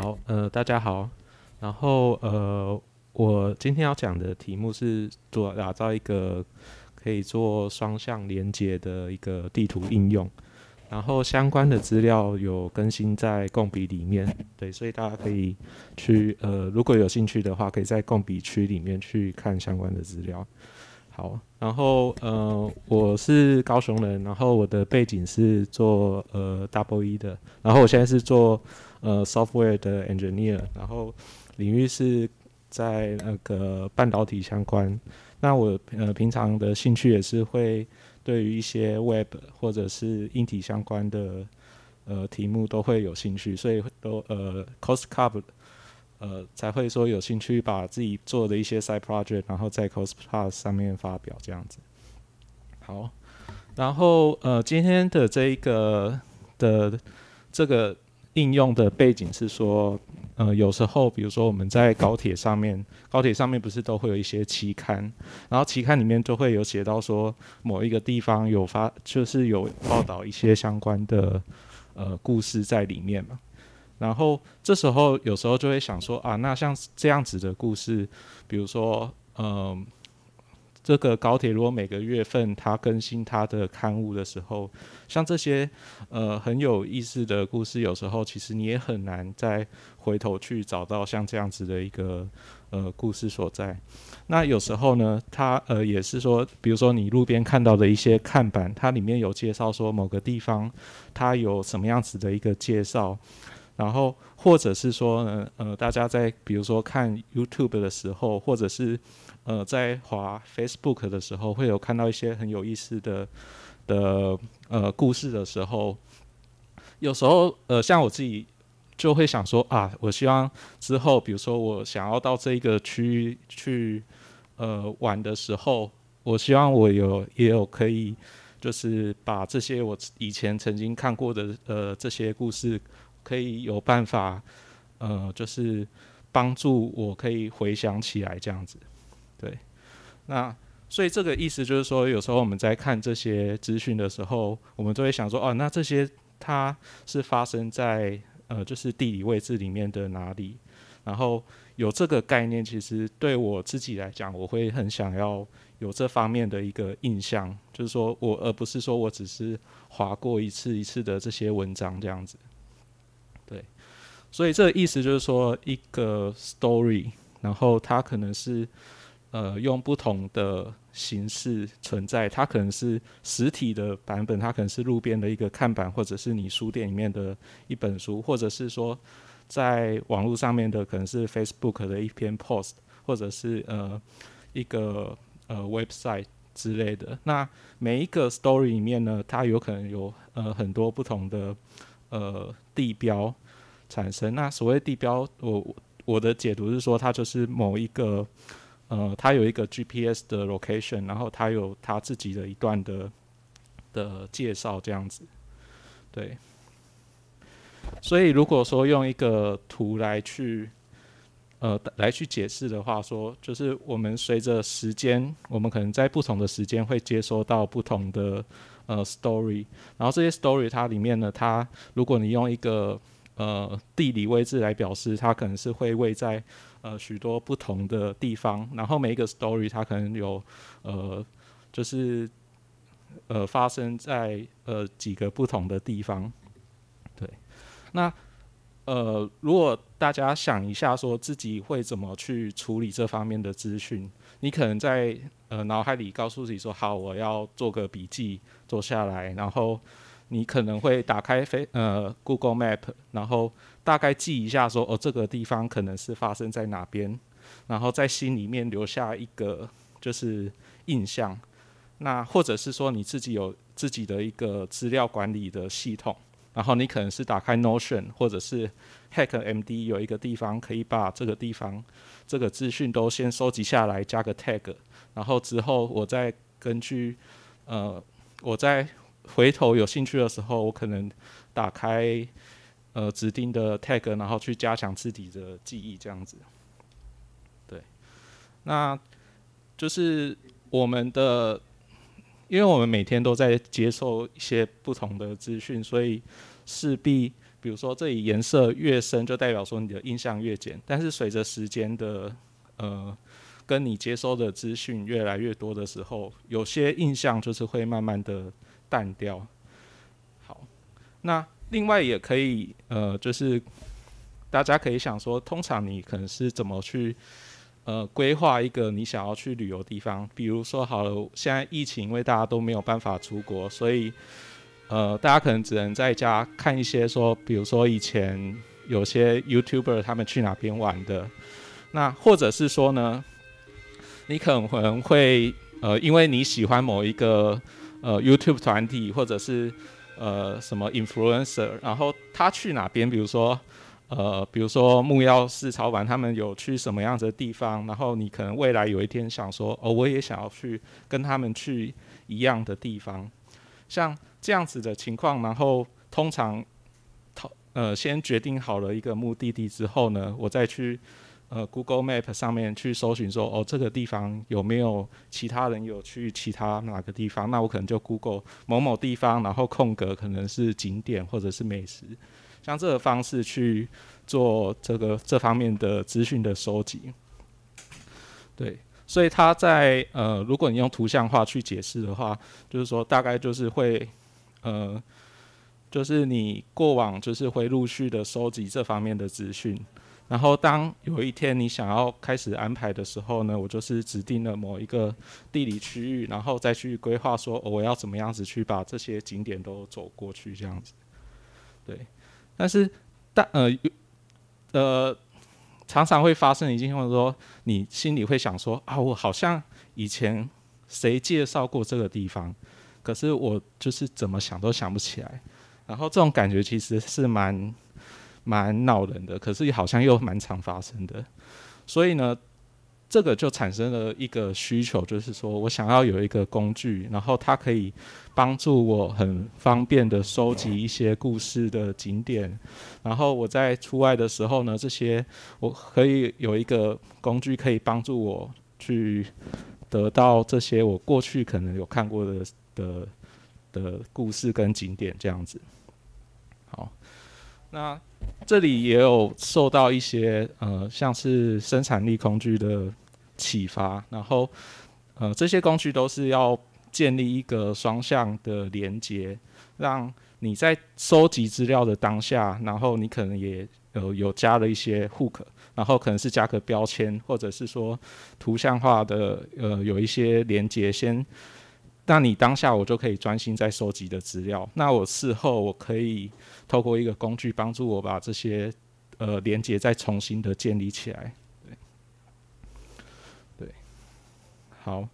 好，呃，大家好。然后，呃，我今天要讲的题目是做打造一个可以做双向连接的一个地图应用。然后相关的资料有更新在共笔里面，对，所以大家可以去，呃，如果有兴趣的话，可以在共笔区里面去看相关的资料。好，然后，呃，我是高雄人，然后我的背景是做呃 Double E 的，然后我现在是做呃 Software 的 Engineer，然后领域是在那个半导体相关。那我呃平常的兴趣也是会。对于一些 Web 或者是硬体相关的呃题目都会有兴趣，所以都呃 cost cub 呃才会说有兴趣把自己做的一些 Side Project，然后在 Cost Plus 上面发表这样子。好，然后呃今天的这一个的这个应用的背景是说。呃，有时候，比如说我们在高铁上面，高铁上面不是都会有一些期刊，然后期刊里面就会有写到说某一个地方有发，就是有报道一些相关的呃故事在里面嘛。然后这时候有时候就会想说啊，那像这样子的故事，比如说嗯。这个高铁如果每个月份它更新它的刊物的时候，像这些呃很有意思的故事，有时候其实你也很难再回头去找到像这样子的一个呃故事所在。那有时候呢，它呃也是说，比如说你路边看到的一些看板，它里面有介绍说某个地方它有什么样子的一个介绍，然后或者是说呢呃大家在比如说看 YouTube 的时候，或者是呃，在滑 Facebook 的时候，会有看到一些很有意思的的呃故事的时候，有时候呃，像我自己就会想说啊，我希望之后，比如说我想要到这一个区域去呃玩的时候，我希望我有也有可以，就是把这些我以前曾经看过的呃这些故事，可以有办法呃，就是帮助我可以回想起来这样子。对，那所以这个意思就是说，有时候我们在看这些资讯的时候，我们都会想说，哦，那这些它是发生在呃，就是地理位置里面的哪里？然后有这个概念，其实对我自己来讲，我会很想要有这方面的一个印象，就是说我而不是说我只是划过一次一次的这些文章这样子。对，所以这个意思就是说，一个 story，然后它可能是。呃，用不同的形式存在，它可能是实体的版本，它可能是路边的一个看板，或者是你书店里面的一本书，或者是说在网络上面的，可能是 Facebook 的一篇 post，或者是呃一个呃 website 之类的。那每一个 story 里面呢，它有可能有呃很多不同的呃地标产生。那所谓地标，我我的解读是说，它就是某一个。呃，它有一个 GPS 的 location，然后它有它自己的一段的的介绍这样子，对。所以如果说用一个图来去呃来去解释的话，说就是我们随着时间，我们可能在不同的时间会接收到不同的呃 story，然后这些 story 它里面呢，它如果你用一个呃地理位置来表示，它可能是会位在。呃，许多不同的地方，然后每一个 story 它可能有呃，就是呃发生在呃几个不同的地方。对，那呃，如果大家想一下，说自己会怎么去处理这方面的资讯，你可能在呃脑海里告诉自己说，好，我要做个笔记，做下来，然后。你可能会打开飞呃 Google Map，然后大概记一下说哦这个地方可能是发生在哪边，然后在心里面留下一个就是印象。那或者是说你自己有自己的一个资料管理的系统，然后你可能是打开 Notion 或者是 HackMD 有一个地方可以把这个地方这个资讯都先收集下来，加个 tag，然后之后我再根据呃我在回头有兴趣的时候，我可能打开呃指定的 tag，然后去加强自己的记忆，这样子。对，那就是我们的，因为我们每天都在接受一些不同的资讯，所以势必，比如说这里颜色越深，就代表说你的印象越浅。但是随着时间的呃，跟你接收的资讯越来越多的时候，有些印象就是会慢慢的淡掉。好，那另外也可以呃，就是大家可以想说，通常你可能是怎么去呃规划一个你想要去旅游地方？比如说好了，现在疫情，因为大家都没有办法出国，所以呃，大家可能只能在家看一些说，比如说以前有些 YouTuber 他们去哪边玩的，那或者是说呢，你可能会呃，因为你喜欢某一个呃 YouTube 团体，或者是呃什么 influencer，然后他去哪边，比如说呃，比如说木曜四超玩，他们有去什么样子的地方，然后你可能未来有一天想说，哦，我也想要去跟他们去一样的地方，像。这样子的情况，然后通常，呃，先决定好了一个目的地之后呢，我再去呃 Google Map 上面去搜寻说，哦，这个地方有没有其他人有去其他哪个地方？那我可能就 Google 某某地方，然后空格可能是景点或者是美食，像这个方式去做这个这方面的资讯的收集，对。所以它在呃，如果你用图像化去解释的话，就是说大概就是会。呃，就是你过往就是会陆续的收集这方面的资讯，然后当有一天你想要开始安排的时候呢，我就是指定了某一个地理区域，然后再去规划说我要怎么样子去把这些景点都走过去这样子。对，但是但呃呃常常会发生一件，或者说你心里会想说啊，我好像以前谁介绍过这个地方。可是我就是怎么想都想不起来，然后这种感觉其实是蛮蛮恼人的，可是好像又蛮常发生的，所以呢，这个就产生了一个需求，就是说我想要有一个工具，然后它可以帮助我很方便的收集一些故事的景点，然后我在出外的时候呢，这些我可以有一个工具可以帮助我去得到这些我过去可能有看过的。的的故事跟景点这样子，好，那这里也有受到一些呃，像是生产力工具的启发，然后呃，这些工具都是要建立一个双向的连接，让你在收集资料的当下，然后你可能也有有加了一些 hook，然后可能是加个标签，或者是说图像化的呃，有一些连接先。那你当下我就可以专心在收集的资料，那我事后我可以透过一个工具帮助我把这些呃连接再重新的建立起来，对，对，好，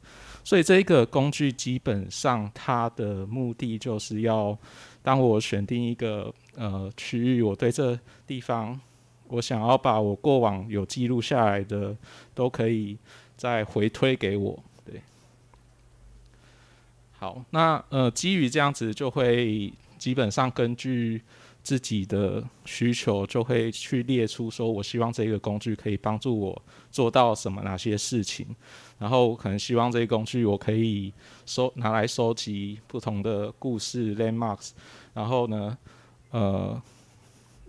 所以这一个工具基本上它的目的就是要当我选定一个呃区域，我对这地方我想要把我过往有记录下来的都可以再回推给我。好，那呃，基于这样子，就会基本上根据自己的需求，就会去列出说，我希望这个工具可以帮助我做到什么哪些事情，然后可能希望这个工具我可以收拿来收集不同的故事 landmarks，然后呢，呃，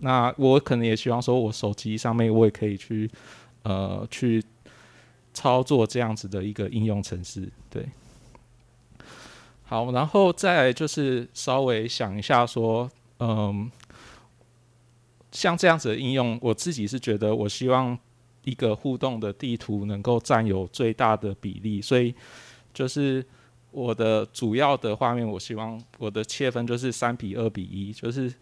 那我可能也希望说我手机上面我也可以去呃去操作这样子的一个应用程式，对。好，然后再就是稍微想一下，说，嗯，像这样子的应用，我自己是觉得，我希望一个互动的地图能够占有最大的比例，所以就是我的主要的画面，我希望我的切分就是三比二比一，就是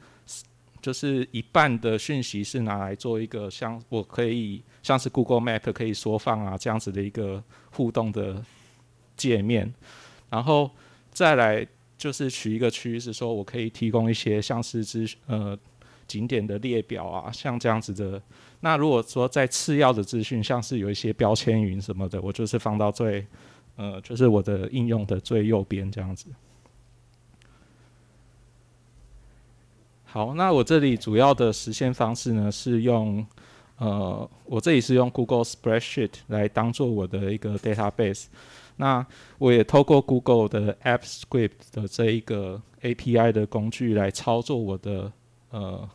就是一半的讯息是拿来做一个像我可以像是 Google Map 可以缩放啊这样子的一个互动的界面，然后。再来就是取一个区域，是说我可以提供一些像是资呃景点的列表啊，像这样子的。那如果说在次要的资讯，像是有一些标签云什么的，我就是放到最呃，就是我的应用的最右边这样子。好，那我这里主要的实现方式呢，是用呃，我这里是用 Google Spreadsheet 来当做我的一个 database。那我也透过 Google 的 App Script 的这一个 API 的工具来操作我的呃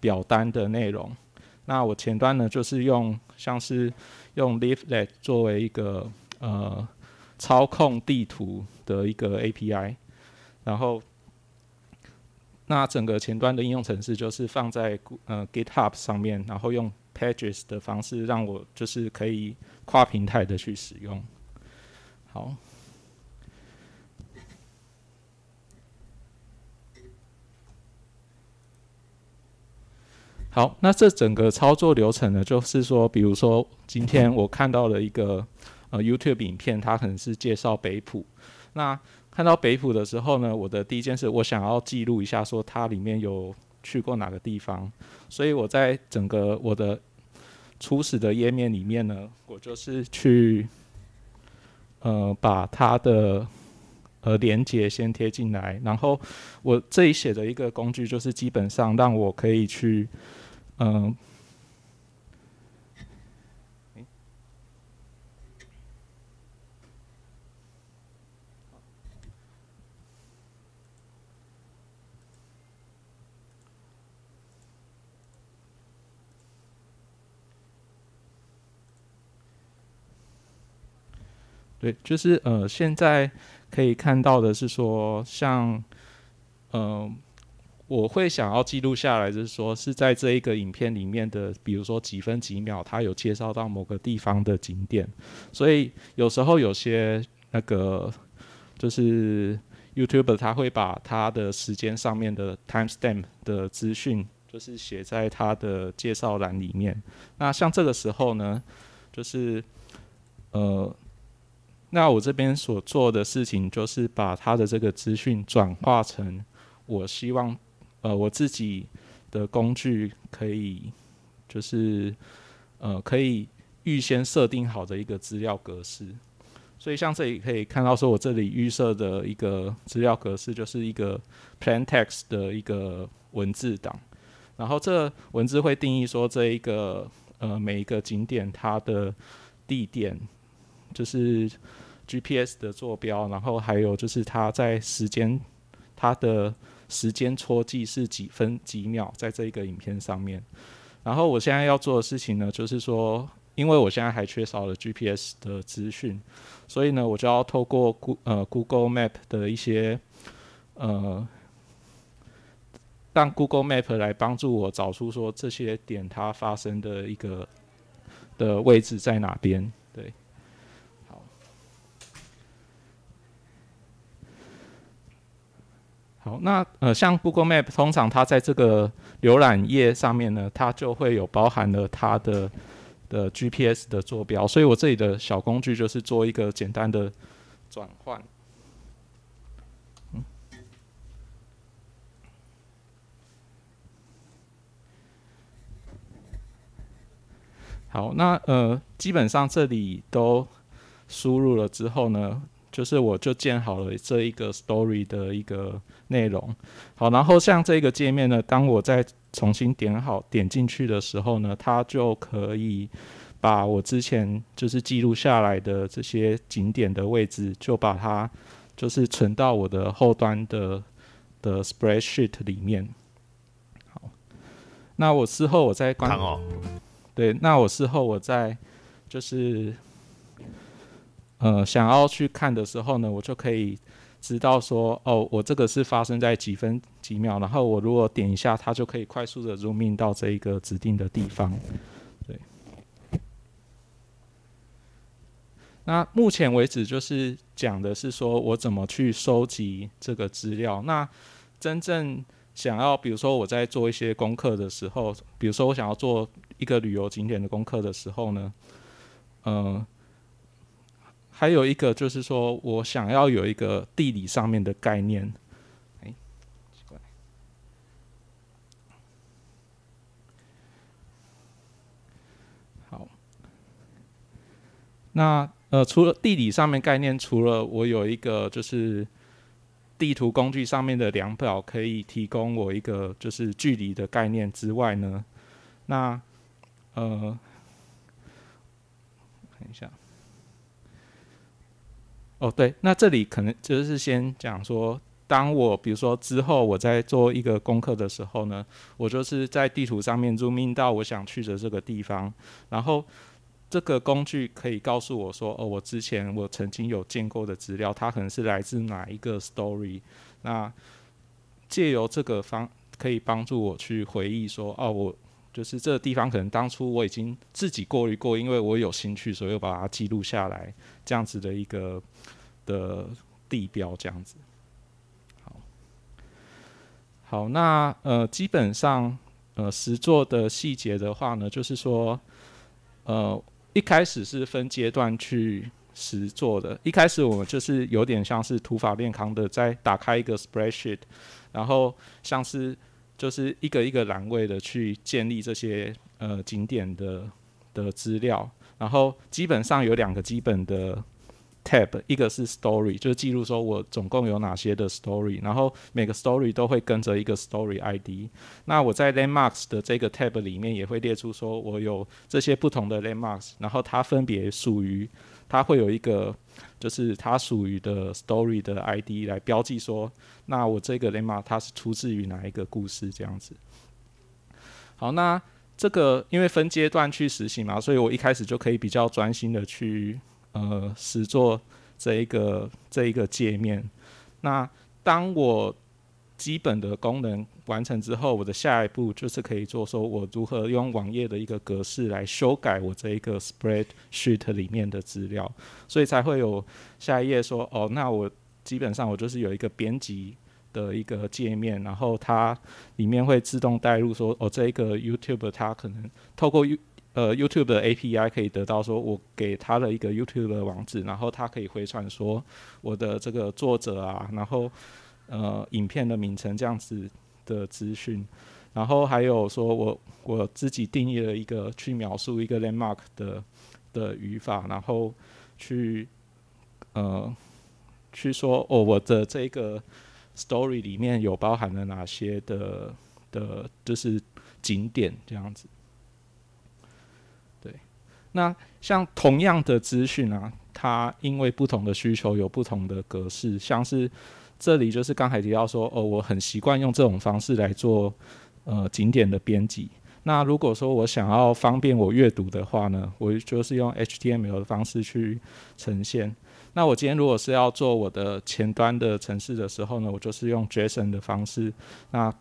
表单的内容。那我前端呢，就是用像是用 Leaflet 作为一个呃操控地图的一个 API，然后那整个前端的应用程式就是放在呃 GitHub 上面，然后用 Pages 的方式让我就是可以跨平台的去使用。好。好，那这整个操作流程呢，就是说，比如说今天我看到了一个呃 YouTube 影片，它可能是介绍北普。那看到北普的时候呢，我的第一件事，我想要记录一下，说它里面有去过哪个地方。所以我在整个我的初始的页面里面呢，我就是去呃把它的呃连接先贴进来，然后我这里写的一个工具，就是基本上让我可以去。嗯，对，就是呃，现在可以看到的是说，像嗯。我会想要记录下来，就是说是在这一个影片里面的，比如说几分几秒，它有介绍到某个地方的景点，所以有时候有些那个就是 YouTube 他会把他的时间上面的 timestamp 的资讯，就是写在他的介绍栏里面。那像这个时候呢，就是呃，那我这边所做的事情就是把他的这个资讯转化成我希望。呃，我自己的工具可以，就是呃，可以预先设定好的一个资料格式。所以像这里可以看到，说我这里预设的一个资料格式就是一个 plain text 的一个文字档。然后这文字会定义说这一个呃每一个景点它的地点，就是 GPS 的坐标，然后还有就是它在时间它的。时间戳记是几分几秒，在这一个影片上面。然后我现在要做的事情呢，就是说，因为我现在还缺少了 GPS 的资讯，所以呢，我就要透过 Go 呃 Google Map 的一些呃，让 Google Map 来帮助我找出说这些点它发生的一个的位置在哪边。对。好，那呃，像 Google Map，通常它在这个浏览页上面呢，它就会有包含了它的的 GPS 的坐标，所以我这里的小工具就是做一个简单的转换。好，那呃，基本上这里都输入了之后呢。就是我就建好了这一个 story 的一个内容，好，然后像这个界面呢，当我再重新点好点进去的时候呢，它就可以把我之前就是记录下来的这些景点的位置，就把它就是存到我的后端的的 spreadsheet 里面。好，那我事后我再关哦，对，那我事后我再就是。呃，想要去看的时候呢，我就可以知道说，哦，我这个是发生在几分几秒，然后我如果点一下，它就可以快速的 zoom in 到这一个指定的地方。对。那目前为止就是讲的是说我怎么去收集这个资料。那真正想要，比如说我在做一些功课的时候，比如说我想要做一个旅游景点的功课的时候呢，嗯。还有一个就是说，我想要有一个地理上面的概念。好，那呃，除了地理上面概念，除了我有一个就是地图工具上面的量表可以提供我一个就是距离的概念之外呢，那呃，看一下。哦，对，那这里可能就是先讲说当我比如说之后我在做一个功课的时候呢，我就是在地图上面 zoom in 到我想去的这个地方，然后这个工具可以告诉我说，哦，我之前我曾经有见过的资料，它可能是来自哪一个 story。那借由这个方可以帮助我去回忆说，哦，我就是这个地方可能当初我已经自己过滤过，因为我有兴趣，所以我把它记录下来，这样子的一个的地标这样子。好好，那呃，基本上呃，实作的细节的话呢，就是说，呃，一开始是分阶段去实做的。一开始我们就是有点像是土法炼钢的，在打开一个 spreadsheet，然后像是就是一个一个栏位的去建立这些呃景点的的资料，然后基本上有两个基本的。Tab 一个是 story，就是记录说我总共有哪些的 story，然后每个 story 都会跟着一个 story ID。那我在 landmarks 的这个 tab 里面也会列出说我有这些不同的 landmarks，然后它分别属于，它会有一个就是它属于的 story 的 ID 来标记说，那我这个 landmark 它是出自于哪一个故事这样子。好，那这个因为分阶段去实行嘛，所以我一开始就可以比较专心的去。呃，实做这一个这一个界面。那当我基本的功能完成之后，我的下一步就是可以做，说我如何用网页的一个格式来修改我这一个 spreadsheet 里面的资料，所以才会有下一页说，哦，那我基本上我就是有一个编辑的一个界面，然后它里面会自动带入说，哦，这一个 YouTube 它可能透过 U 呃，YouTube 的 API 可以得到说，我给他的一个 YouTube 的网址，然后他可以回传说我的这个作者啊，然后呃，影片的名称这样子的资讯，然后还有说我我自己定义了一个去描述一个 landmark 的的语法，然后去呃去说哦，我的这个 story 里面有包含了哪些的的，就是景点这样子。那像同样的资讯啊，它因为不同的需求有不同的格式，像是这里就是刚才提到说，哦，我很习惯用这种方式来做呃景点的编辑。那如果说我想要方便我阅读的话呢，我就是用 HTML 的方式去呈现。那我今天如果是要做我的前端的城市的时候呢，我就是用 JSON 的方式。那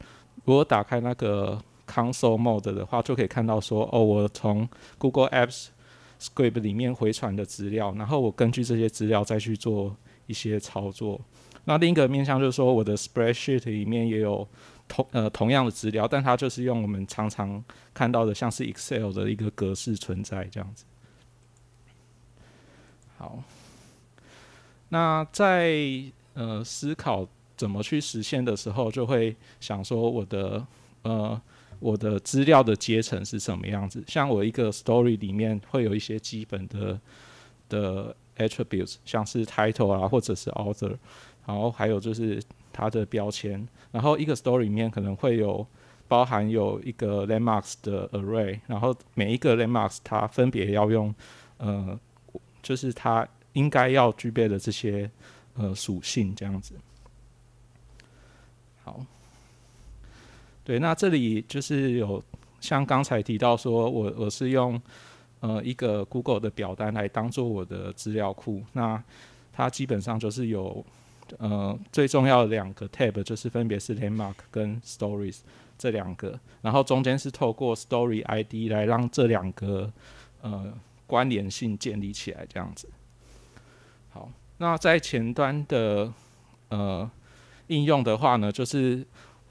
如果打开那个 Console Mode 的话，就可以看到说，哦，我从 Google Apps Script 里面回传的资料，然后我根据这些资料再去做一些操作。那另一个面向就是说，我的 Spreadsheet 里面也有同呃同样的资料，但它就是用我们常常看到的像是 Excel 的一个格式存在这样子。好，那在呃思考怎么去实现的时候，就会想说我的呃。我的资料的阶层是什么样子？像我一个 story 里面会有一些基本的的 attributes，像是 title 啊，或者是 author，然后还有就是它的标签。然后一个 story 里面可能会有包含有一个 landmarks 的 array，然后每一个 landmarks 它分别要用呃，就是它应该要具备的这些呃属性这样子。好。对，那这里就是有像刚才提到说，我我是用呃一个 Google 的表单来当做我的资料库。那它基本上就是有呃最重要的两个 tab，就是分别是 Landmark 跟 Stories 这两个，然后中间是透过 Story ID 来让这两个呃关联性建立起来，这样子。好，那在前端的呃应用的话呢，就是。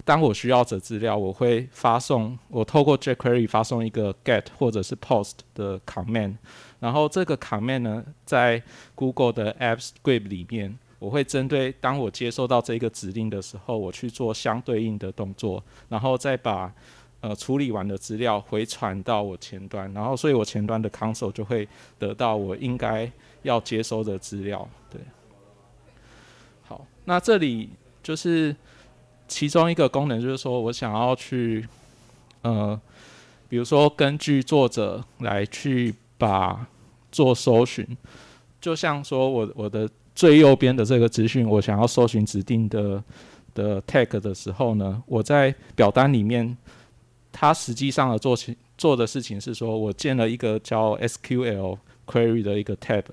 当我需要的资料，我会发送，我透过 jQuery 发送一个 get 或者是 post 的 command，然后这个 command 呢，在 Google 的 App Script 里面，我会针对当我接收到这个指令的时候，我去做相对应的动作，然后再把呃处理完的资料回传到我前端，然后所以我前端的 console 就会得到我应该要接收的资料。对，好，那这里就是。其中一个功能就是说，我想要去，呃，比如说根据作者来去把做搜寻，就像说我我的最右边的这个资讯，我想要搜寻指定的的 tag 的时候呢，我在表单里面，它实际上的做情做的事情是说，我建了一个叫 SQL query 的一个 tab，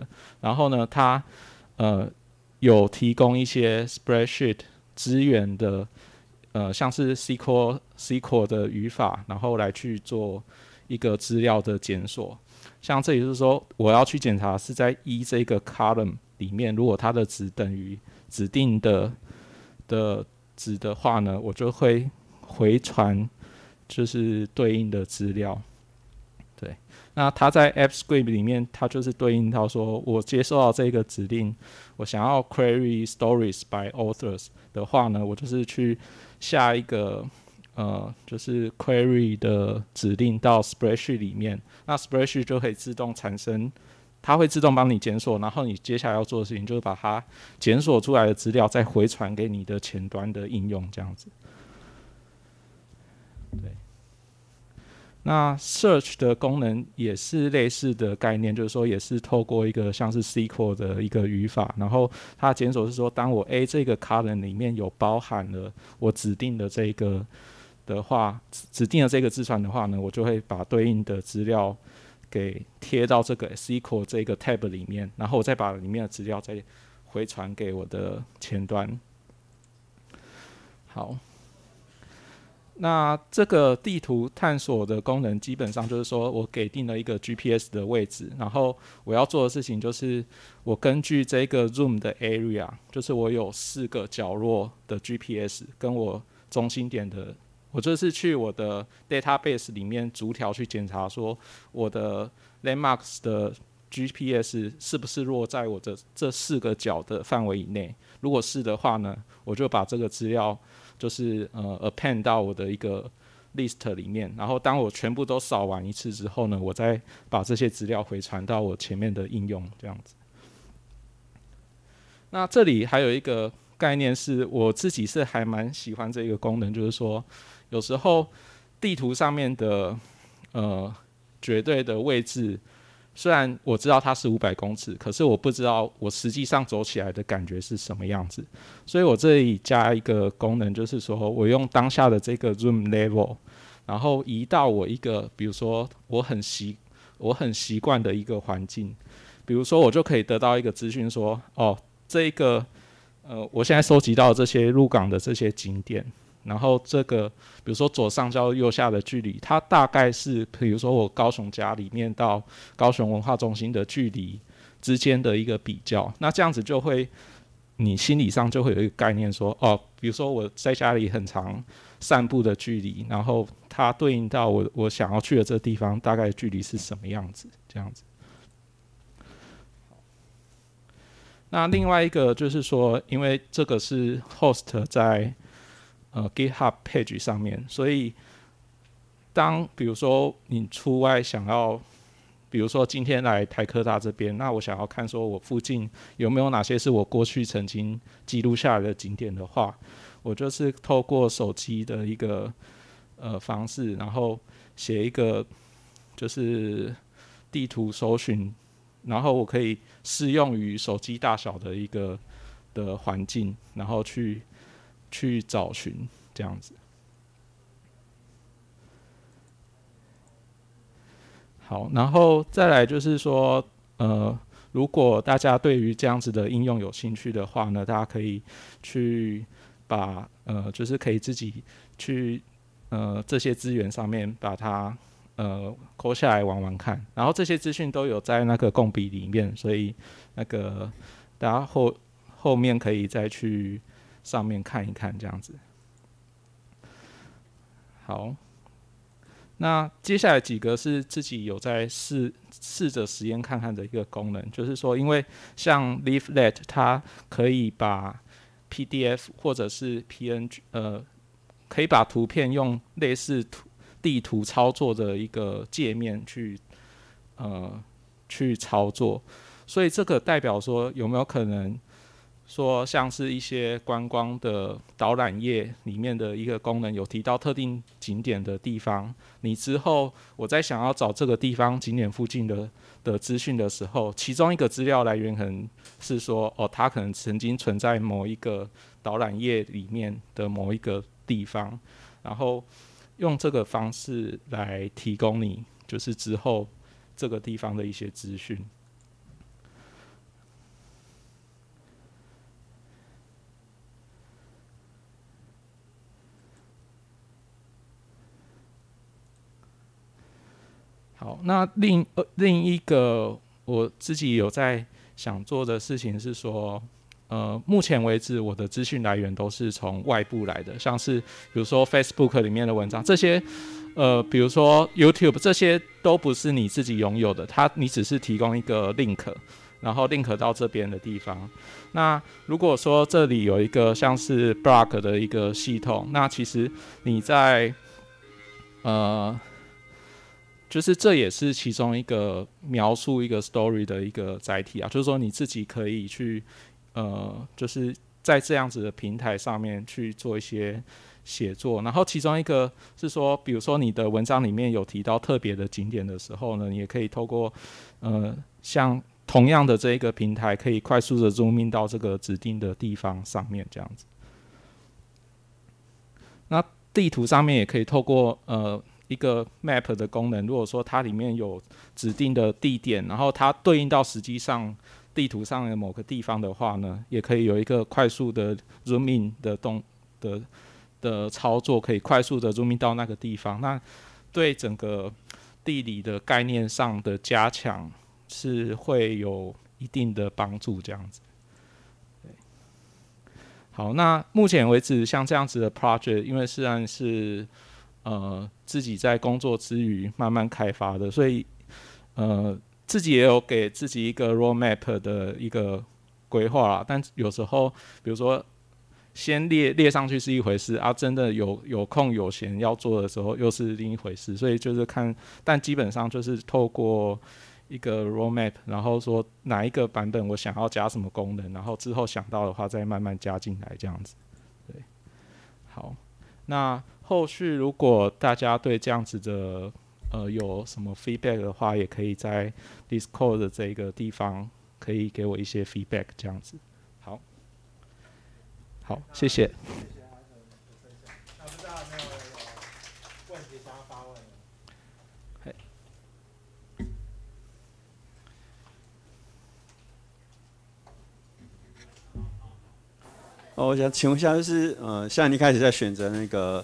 然后呢，它呃有提供一些 spreadsheet 资源的，呃，像是 SQL SQL 的语法，然后来去做一个资料的检索。像这里就是说，我要去检查是在一这个 column 里面，如果它的值等于指定的的值的话呢，我就会回传就是对应的资料。对，那它在 AppScript 里面，它就是对应到说我接受到这个指令，我想要 query stories by authors 的话呢，我就是去下一个。呃，就是 query 的指令到 spreadsheet 里面，那 spreadsheet 就可以自动产生，它会自动帮你检索，然后你接下来要做的事情就是把它检索出来的资料再回传给你的前端的应用，这样子。对。那 search 的功能也是类似的概念，就是说也是透过一个像是 SQL 的一个语法，然后它检索是说，当我 A 这个 column 里面有包含了我指定的这个。的话，指定的这个字串的话呢，我就会把对应的资料给贴到这个 SQL 这个 tab 里面，然后我再把里面的资料再回传给我的前端。好，那这个地图探索的功能基本上就是说我给定了一个 GPS 的位置，然后我要做的事情就是我根据这个 room 的 area，就是我有四个角落的 GPS 跟我中心点的。我这次去我的 database 里面逐条去检查，说我的 landmarks 的 GPS 是不是落在我的这四个角的范围以内？如果是的话呢，我就把这个资料就是呃 append 到我的一个 list 里面。然后当我全部都扫完一次之后呢，我再把这些资料回传到我前面的应用，这样子。那这里还有一个概念是我自己是还蛮喜欢这个功能，就是说。有时候地图上面的呃绝对的位置，虽然我知道它是五百公尺，可是我不知道我实际上走起来的感觉是什么样子。所以我这里加一个功能，就是说我用当下的这个 zoom level，然后移到我一个，比如说我很习我很习惯的一个环境，比如说我就可以得到一个资讯说，哦，这个呃，我现在收集到这些入港的这些景点。然后这个，比如说左上角右下的距离，它大概是，比如说我高雄家里面到高雄文化中心的距离之间的一个比较。那这样子就会，你心理上就会有一个概念说，哦，比如说我在家里很长散步的距离，然后它对应到我我想要去的这个地方大概距离是什么样子，这样子。那另外一个就是说，因为这个是 host 在。呃，GitHub page 上面，所以当比如说你出外想要，比如说今天来台科大这边，那我想要看说我附近有没有哪些是我过去曾经记录下来的景点的话，我就是透过手机的一个呃方式，然后写一个就是地图搜寻，然后我可以适用于手机大小的一个的环境，然后去。去找寻这样子，好，然后再来就是说，呃，如果大家对于这样子的应用有兴趣的话呢，大家可以去把呃，就是可以自己去呃这些资源上面把它呃抠下来玩玩看，然后这些资讯都有在那个共笔里面，所以那个大家后后面可以再去。上面看一看，这样子。好，那接下来几个是自己有在试试着实验看看的一个功能，就是说，因为像 Leaflet，它可以把 PDF 或者是 PNG，呃，可以把图片用类似图地图操作的一个界面去呃去操作，所以这个代表说有没有可能？说像是一些观光的导览页里面的一个功能，有提到特定景点的地方，你之后我在想要找这个地方景点附近的的资讯的时候，其中一个资料来源可能是说，哦，它可能曾经存在某一个导览页里面的某一个地方，然后用这个方式来提供你，就是之后这个地方的一些资讯。好，那另呃另一个我自己有在想做的事情是说，呃，目前为止我的资讯来源都是从外部来的，像是比如说 Facebook 里面的文章，这些呃，比如说 YouTube 这些都不是你自己拥有的，它你只是提供一个 link，然后 link 到这边的地方。那如果说这里有一个像是 Block 的一个系统，那其实你在呃。就是这也是其中一个描述一个 story 的一个载体啊，就是说你自己可以去，呃，就是在这样子的平台上面去做一些写作，然后其中一个是说，比如说你的文章里面有提到特别的景点的时候呢，你也可以透过，呃，像同样的这一个平台，可以快速的 zoom 到这个指定的地方上面这样子。那地图上面也可以透过呃。一个 map 的功能，如果说它里面有指定的地点，然后它对应到实际上地图上的某个地方的话呢，也可以有一个快速的 zoom in 的动的的操作，可以快速的 zoom in 到那个地方。那对整个地理的概念上的加强是会有一定的帮助，这样子。好，那目前为止，像这样子的 project，因为虽然是呃，自己在工作之余慢慢开发的，所以呃，自己也有给自己一个 roadmap 的一个规划啦。但有时候，比如说先列列上去是一回事啊，真的有有空有闲要做的时候又是另一回事。所以就是看，但基本上就是透过一个 roadmap，然后说哪一个版本我想要加什么功能，然后之后想到的话再慢慢加进来这样子。对，好，那。后续如果大家对这样子的呃有什么 feedback 的话，也可以在 Discord 的这个地方可以给我一些 feedback，这样子。好，好，谢谢。哦，我想请问一下，就是呃，像你开始在选择那个。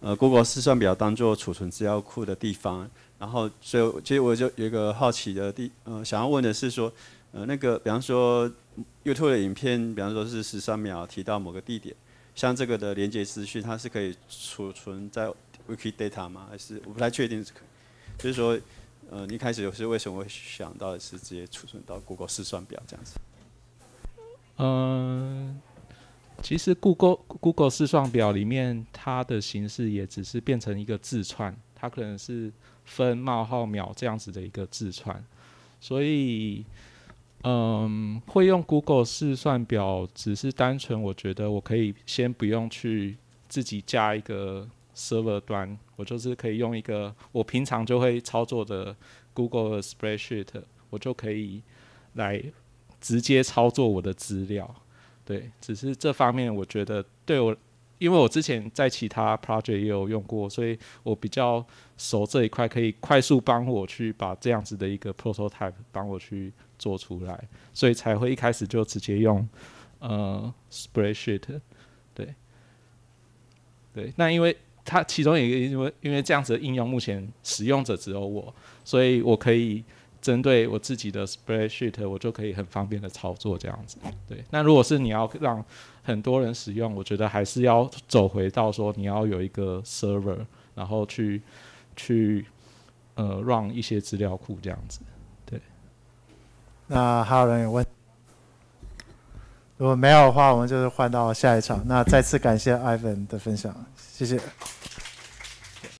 呃，Google 试算表当做储存资料库的地方，然后，所以其实我就有一个好奇的地，呃，想要问的是说，呃，那个比方说 YouTube 的影片，比方说是十三秒提到某个地点，像这个的连接资讯，它是可以储存在 Wikidata 吗？还是我不太确定是可以？就是说，呃，你一开始有时为什么会想到是直接储存到 Google 试算表这样子？嗯。其实，Google Google 试算表里面，它的形式也只是变成一个字串，它可能是分冒号秒这样子的一个字串，所以，嗯，会用 Google 试算表，只是单纯我觉得我可以先不用去自己加一个 server 端，我就是可以用一个我平常就会操作的 Google Spreadsheet，我就可以来直接操作我的资料。对，只是这方面我觉得对我，因为我之前在其他 project 也有用过，所以我比较熟这一块，可以快速帮我去把这样子的一个 prototype 帮我去做出来，所以才会一开始就直接用呃 spreadsheet。对，对，那因为它其中一个因为因为这样子的应用目前使用者只有我，所以我可以。针对我自己的 spreadsheet，我就可以很方便的操作这样子。对，那如果是你要让很多人使用，我觉得还是要走回到说你要有一个 server，然后去去呃 run 一些资料库这样子。对。那还有人有问？如果没有的话，我们就是换到下一场。那再次感谢 Ivan 的分享，谢谢。